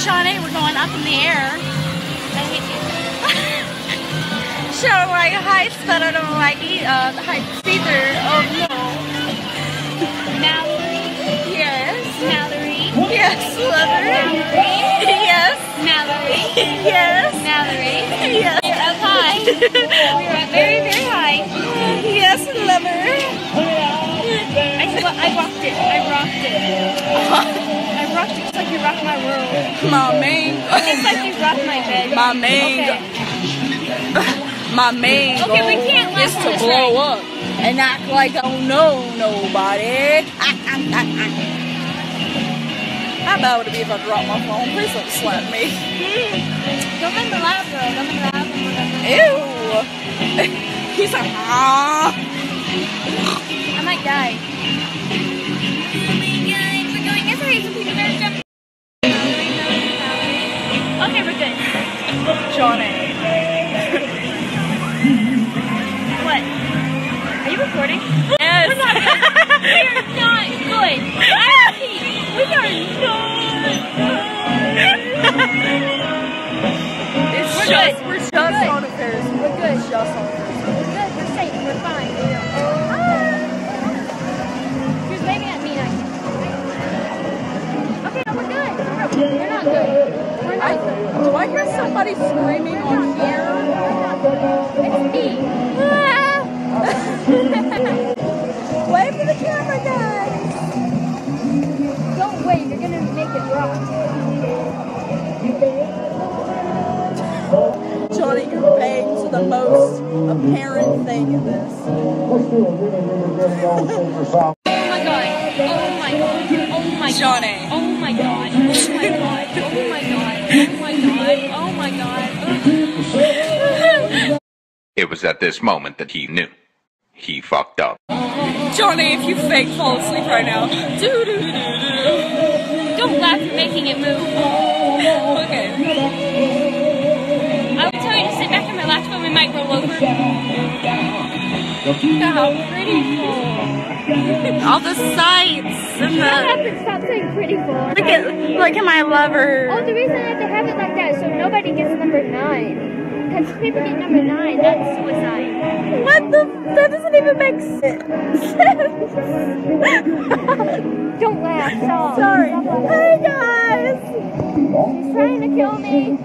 A, we're going up in the air. Show like heights, but I don't like uh, the heights either. Oh no. Mallory. Yes. Mallory. Yes. Mallory. Yes. Mallory. Yes. Mallory. Yes. We're up high. We're up very, very high. Yes, lover. I, I rocked it. I rocked it. Rocked it just like you rocked my world. My main, Just like you rocked my bed. my main, Okay. my main Okay, we can't laugh is to this blow ride. up and act like I don't know nobody. How bad would it be if I dropped my phone? Please don't slap me. Don't make me laugh, girl. Don't make me laugh. Ew. He's like, ah. I might die. Jonnae. What? Are you recording? Yes. We're not good. We are not good. I repeat, we are It's We're just, good. we're just somebody screaming on here? It's me. Ah! Wave for the camera, guys. Don't wait. You're gonna make it rock. Jonnae, your bangs are the most apparent thing in this. Oh my god. Oh my god. Oh my god. Jonnae. Oh my god. Oh my god. Oh my god. Oh It was at this moment that he knew. He fucked up. Jonnae, if you fake fall asleep right now. Doo-doo-doo-doo. Don't laugh. You're making it move. Okay. I would tell you to sit back in my lap, but we might roll over. Look at how pretty. All the sights and the. happened. Stop saying pretty for. Look at look at my lover. Oh, the reason I have to have it like that is so nobody gets number nine. Because if people get number nine, that's suicide. What the? That doesn't even make sense. Don't laugh. Stop. Sorry. Stop. Hey guys. He's trying to kill me.